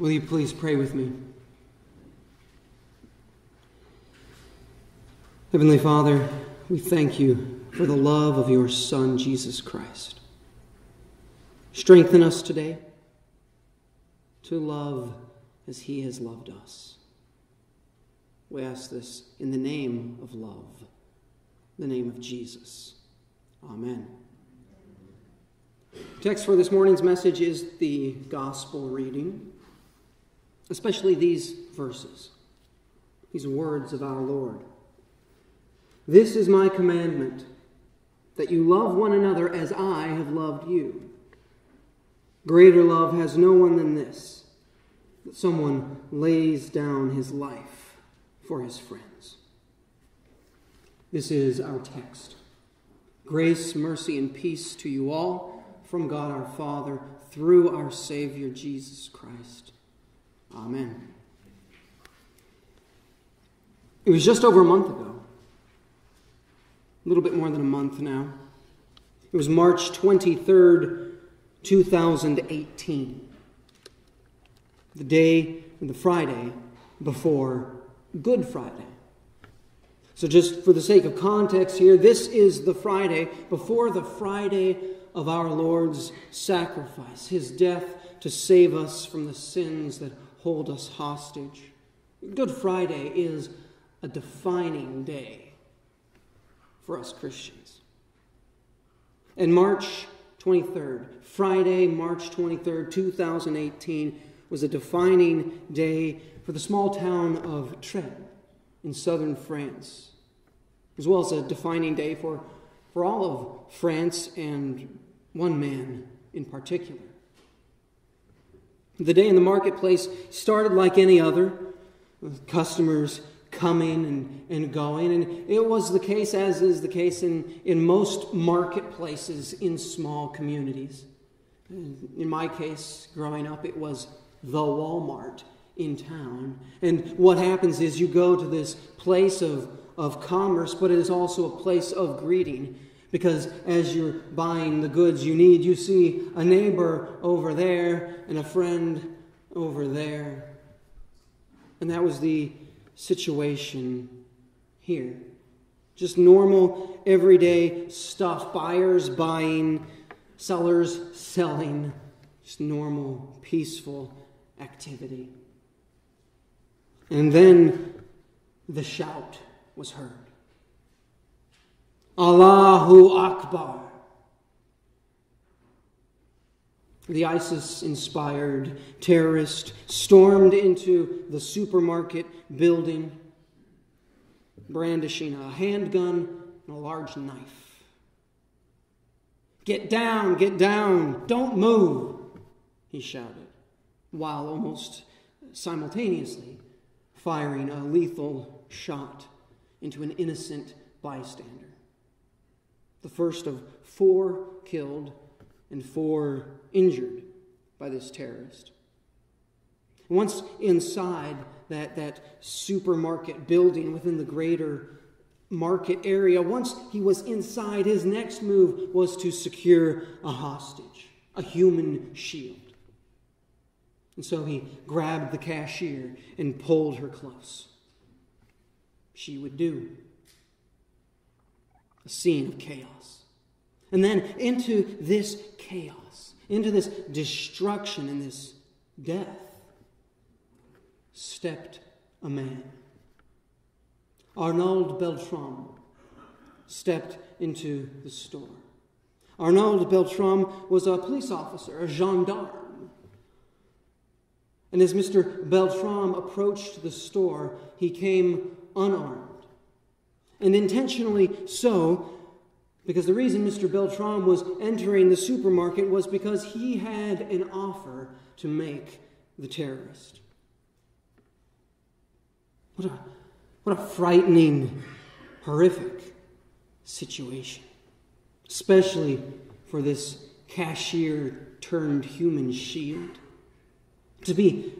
Will you please pray with me? Heavenly Father, we thank you for the love of your Son, Jesus Christ. Strengthen us today to love as he has loved us. We ask this in the name of love, the name of Jesus. Amen. text for this morning's message is the gospel reading, especially these verses, these words of our Lord. This is my commandment, that you love one another as I have loved you. Greater love has no one than this, that someone lays down his life for his friends. This is our text. Grace, mercy, and peace to you all from God our Father through our Savior Jesus Christ. Amen. It was just over a month ago, a little bit more than a month now. It was March 23rd, 2018. The day, and the Friday before Good Friday. So, just for the sake of context here, this is the Friday before the Friday of our Lord's sacrifice, his death to save us from the sins that hold us hostage. Good Friday is a defining day for us Christians. And March 23rd, Friday, March 23rd, 2018, was a defining day for the small town of Trèbes in southern France, as well as a defining day for, for all of France and one man in particular. The day in the marketplace started like any other, customers coming and, and going. And it was the case, as is the case in, in most marketplaces in small communities. In my case, growing up, it was the Walmart in town. And what happens is you go to this place of, of commerce, but it is also a place of greeting. Because as you're buying the goods you need, you see a neighbor over there and a friend over there. And that was the situation here. Just normal, everyday stuff. Buyers buying, sellers selling. Just normal, peaceful activity. And then the shout was heard Allahu Akbar. The ISIS inspired terrorist stormed into the supermarket building, brandishing a handgun and a large knife. Get down, get down, don't move, he shouted, while almost simultaneously firing a lethal shot into an innocent bystander. The first of four killed and four injured by this terrorist. Once inside that, that supermarket building within the greater market area, once he was inside, his next move was to secure a hostage, a human shield. And so he grabbed the cashier and pulled her close. She would do. Scene of chaos. And then into this chaos, into this destruction and this death, stepped a man. Arnaud Beltrame stepped into the store. Arnaud Beltrame was a police officer, a gendarme. And as Mr. Beltrame approached the store, he came unarmed. And intentionally so, because the reason Mr. Beltrame was entering the supermarket was because he had an offer to make the terrorist. What a, what a frightening, horrific situation, especially for this cashier turned human shield to be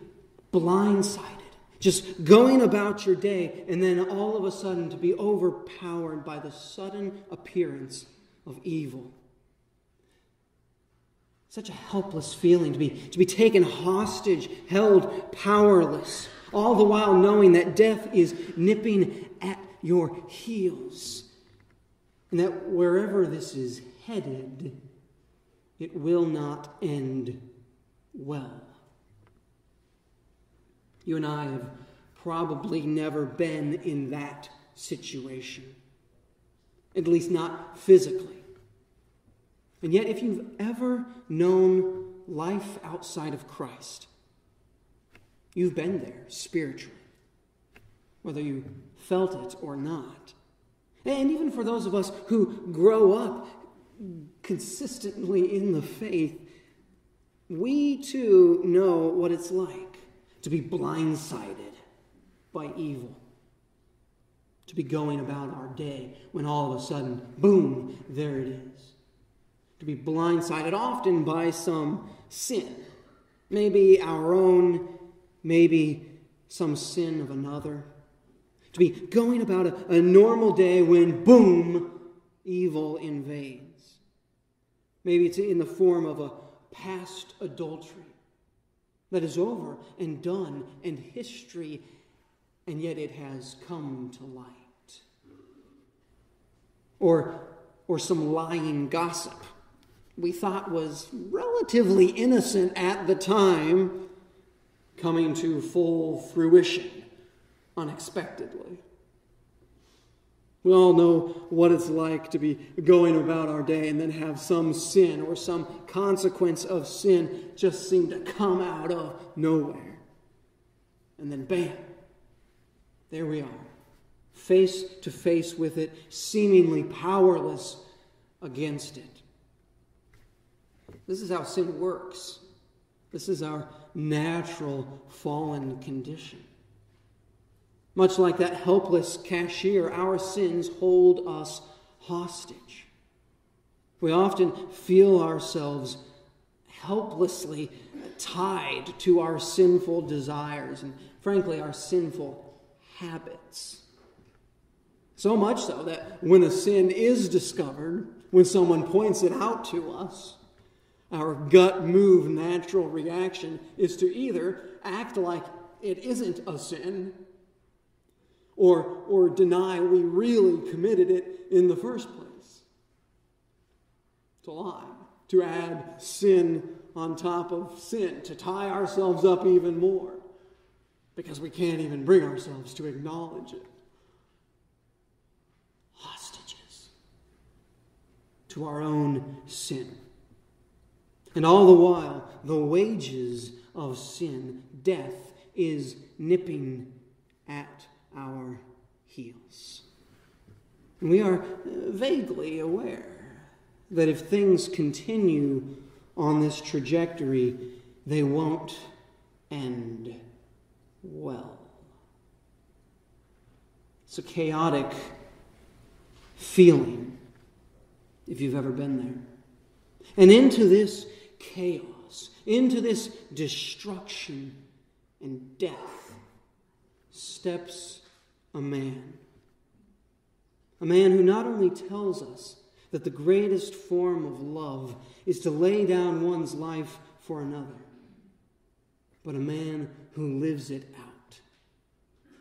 blindsided, just going about your day, and then all of a sudden to be overpowered by the sudden appearance of evil. Such a helpless feeling to be, to be taken hostage, held powerless, all the while knowing that death is nipping at your heels. And that wherever this is headed, it will not end well. You and I have probably never been in that situation, at least not physically. And yet, if you've ever known life outside of Christ, you've been there spiritually, whether you felt it or not. And even for those of us who grow up consistently in the faith, we too know what it's like to be blindsided by evil. To be going about our day when all of a sudden, boom, there it is. To be blindsided often by some sin. Maybe our own, maybe some sin of another. To be going about a, a normal day when, boom, evil invades. Maybe it's in the form of a past adultery that is over and done and history, and yet it has come to light. Or, or some lying gossip we thought was relatively innocent at the time coming to full fruition unexpectedly. We all know what it's like to be going about our day and then have some sin or some consequence of sin just seem to come out of nowhere. And then, bam, there we are, face to face with it, seemingly powerless against it. This is how sin works. This is our natural fallen condition. Much like that helpless cashier, our sins hold us hostage. We often feel ourselves helplessly tied to our sinful desires and, frankly, our sinful habits. So much so that when a sin is discovered, when someone points it out to us, our gut move natural reaction is to either act like it isn't a sin or, or deny we really committed it in the first place. To lie, to add sin on top of sin, to tie ourselves up even more because we can't even bring ourselves to acknowledge it. Hostages to our own sin. And all the while, the wages of sin, death, is nipping at our heels. We are vaguely aware that if things continue on this trajectory, they won't end well. It's a chaotic feeling, if you've ever been there. And into this chaos, into this destruction and death, steps a man. A man who not only tells us that the greatest form of love is to lay down one's life for another, but a man who lives it out.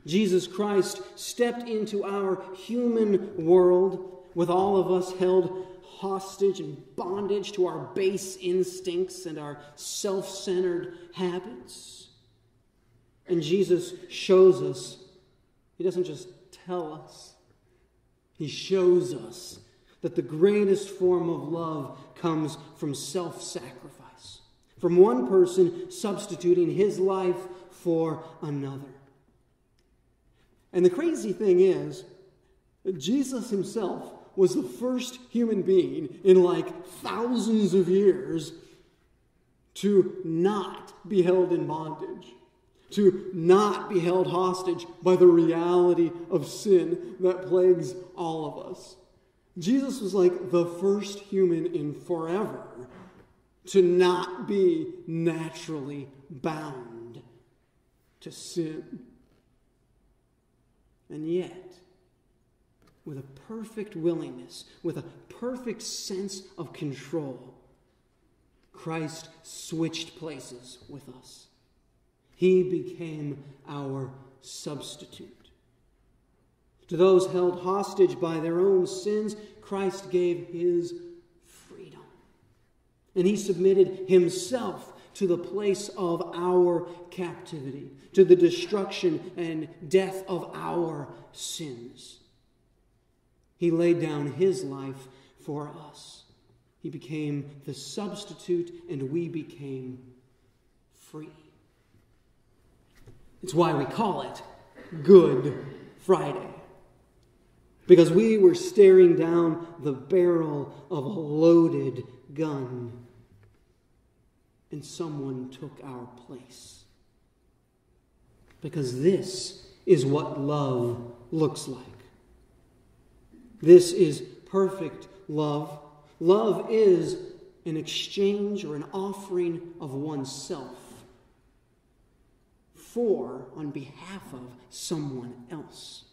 Jesus Christ stepped into our human world with all of us held hostage and bondage to our base instincts and our self centered habits. And Jesus shows us he doesn't just tell us, He shows us that the greatest form of love comes from self sacrifice, from one person substituting his life for another. And the crazy thing is, Jesus himself was the first human being in like thousands of years to not be held in bondage to not be held hostage by the reality of sin that plagues all of us. Jesus was like the first human in forever to not be naturally bound to sin. And yet, with a perfect willingness, with a perfect sense of control, Christ switched places with us. He became our substitute. To those held hostage by their own sins, Christ gave his freedom. And he submitted himself to the place of our captivity, to the destruction and death of our sins. He laid down his life for us. He became the substitute, and we became free. It's why we call it Good Friday. Because we were staring down the barrel of a loaded gun, and someone took our place. Because this is what love looks like. This is perfect love. Love is an exchange or an offering of oneself for on behalf of someone else.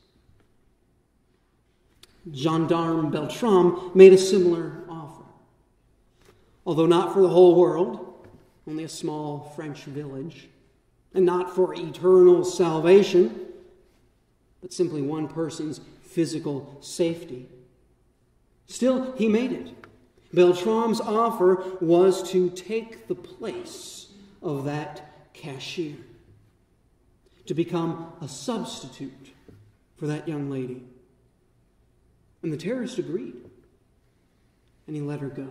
Gendarme Beltrame made a similar offer. Although not for the whole world, only a small French village, and not for eternal salvation, but simply one person's physical safety. Still, he made it. Beltrame's offer was to take the place of that cashier, to become a substitute for that young lady. And the terrorist agreed, and he let her go.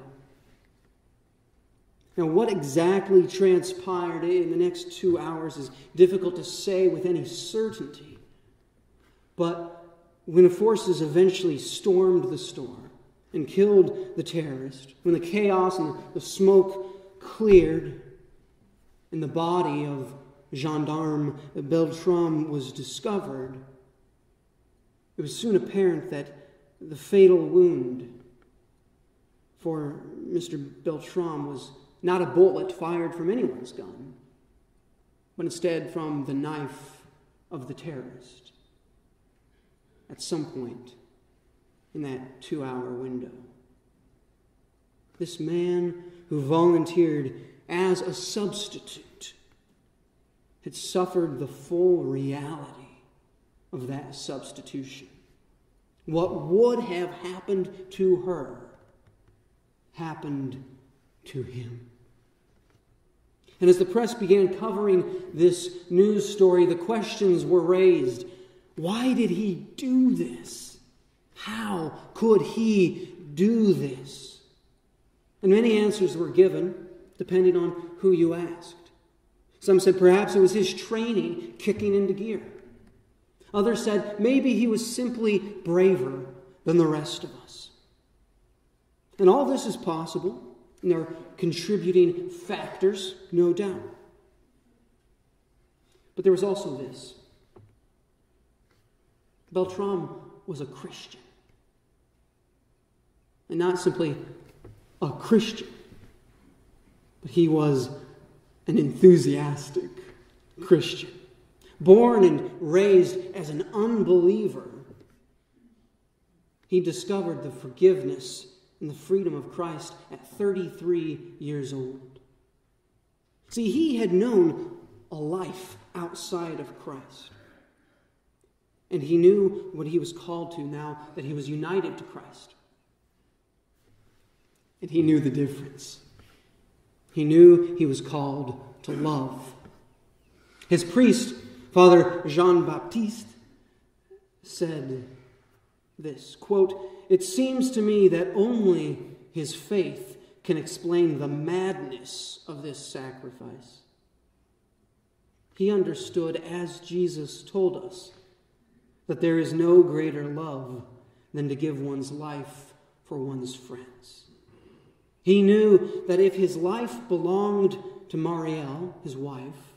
Now, what exactly transpired in the next two hours is difficult to say with any certainty. But when the forces eventually stormed the store and killed the terrorist, when the chaos and the smoke cleared, and the body of Gendarme Beltrame was discovered, it was soon apparent that the fatal wound for Mr. Beltrame was not a bullet fired from anyone's gun, but instead from the knife of the terrorist at some point in that two hour window. This man who volunteered as a substitute had suffered the full reality of that substitution. What would have happened to her happened to him. And as the press began covering this news story, the questions were raised why did he do this? How could he do this? And many answers were given, depending on who you asked. Some said perhaps it was his training kicking into gear. Others said maybe he was simply braver than the rest of us. And all this is possible, and there are contributing factors, no doubt. But there was also this Beltrame was a Christian. And not simply a Christian, but he was an enthusiastic Christian. Born and raised as an unbeliever, he discovered the forgiveness and the freedom of Christ at 33 years old. See, he had known a life outside of Christ. And he knew what he was called to now that he was united to Christ. And he knew the difference. He knew he was called to love. His priest, Father Jean Baptiste, said this quote, It seems to me that only his faith can explain the madness of this sacrifice. He understood, as Jesus told us, that there is no greater love than to give one's life for one's friends. He knew that if his life belonged to Marielle, his wife,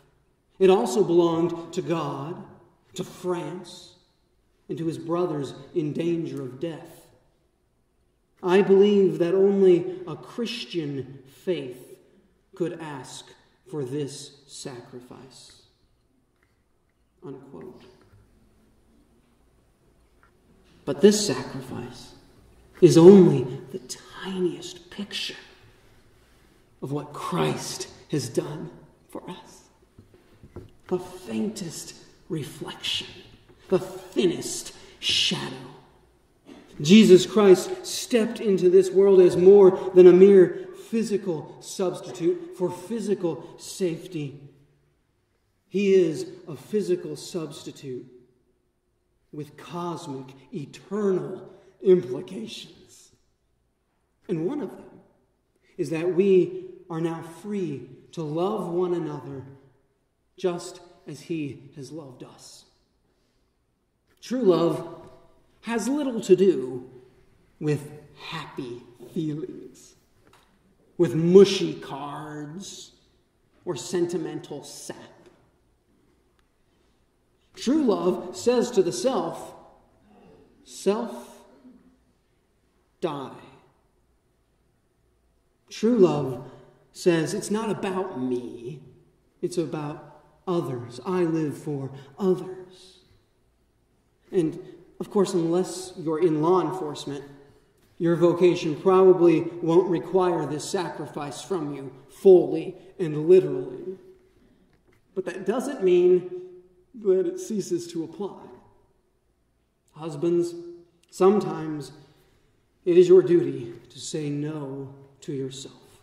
it also belonged to God, to France, and to his brothers in danger of death. I believe that only a Christian faith could ask for this sacrifice. Unquote. But this sacrifice is only the tiniest picture of what Christ has done for us. The faintest reflection, the thinnest shadow. Jesus Christ stepped into this world as more than a mere physical substitute for physical safety. He is a physical substitute with cosmic, eternal implications. And one of them is that we are now free to love one another just as He has loved us. True love has little to do with happy feelings, with mushy cards, or sentimental sap. True love says to the self, Self, die. True love says it's not about me, it's about others. I live for others. And of course, unless you're in law enforcement, your vocation probably won't require this sacrifice from you fully and literally. But that doesn't mean that it ceases to apply. Husbands, sometimes it is your duty to say no to yourself,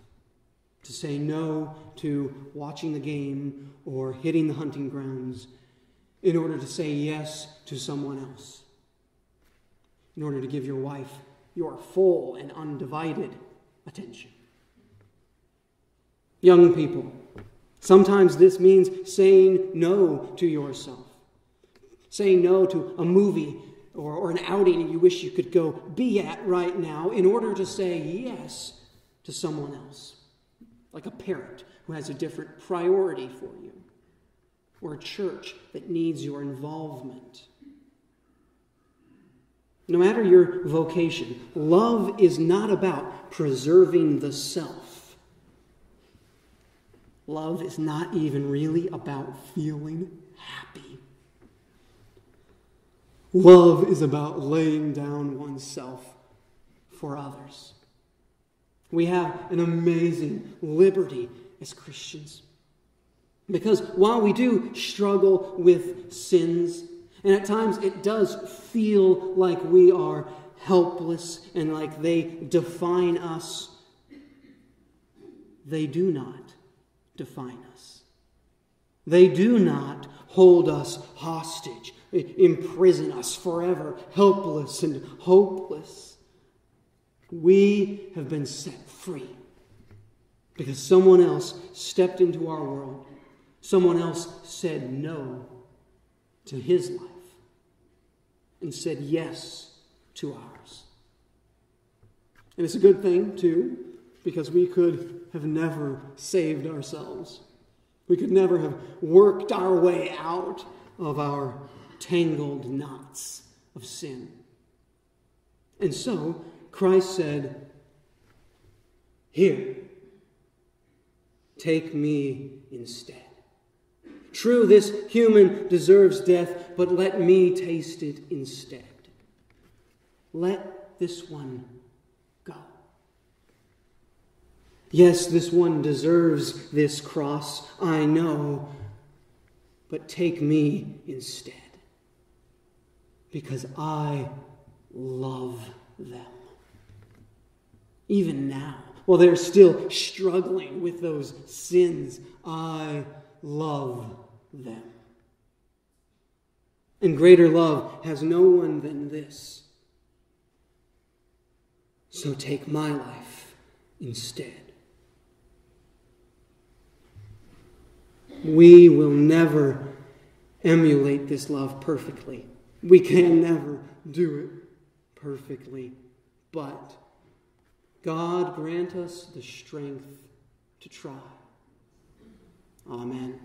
to say no to watching the game or hitting the hunting grounds in order to say yes to someone else, in order to give your wife your full and undivided attention. Young people, sometimes this means saying no to yourself, saying no to a movie or, or an outing you wish you could go be at right now in order to say yes to someone else, like a parent who has a different priority for you, or a church that needs your involvement. No matter your vocation, love is not about preserving the self. Love is not even really about feeling happy. Love is about laying down oneself for others. We have an amazing liberty as Christians. Because while we do struggle with sins, and at times it does feel like we are helpless and like they define us, they do not define us. They do not hold us hostage, imprison us forever, helpless and hopeless. We have been set free because someone else stepped into our world. Someone else said no to his life and said yes to ours. And it's a good thing, too, because we could have never saved ourselves. We could never have worked our way out of our tangled knots of sin. And so, Christ said, Here, take me instead. True, this human deserves death, but let me taste it instead. Let this one go. Yes, this one deserves this cross, I know, but take me instead. Because I love them. Even now, while they're still struggling with those sins, I love them. And greater love has no one than this. So take my life instead. We will never emulate this love perfectly. We can never do it perfectly. But God grant us the strength to try. Amen.